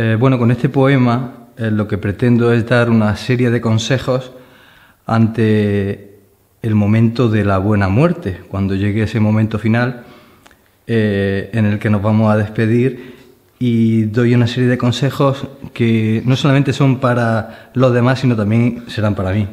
Eh, bueno, con este poema eh, lo que pretendo es dar una serie de consejos ante el momento de la buena muerte, cuando llegue ese momento final eh, en el que nos vamos a despedir y doy una serie de consejos que no solamente son para los demás, sino también serán para mí.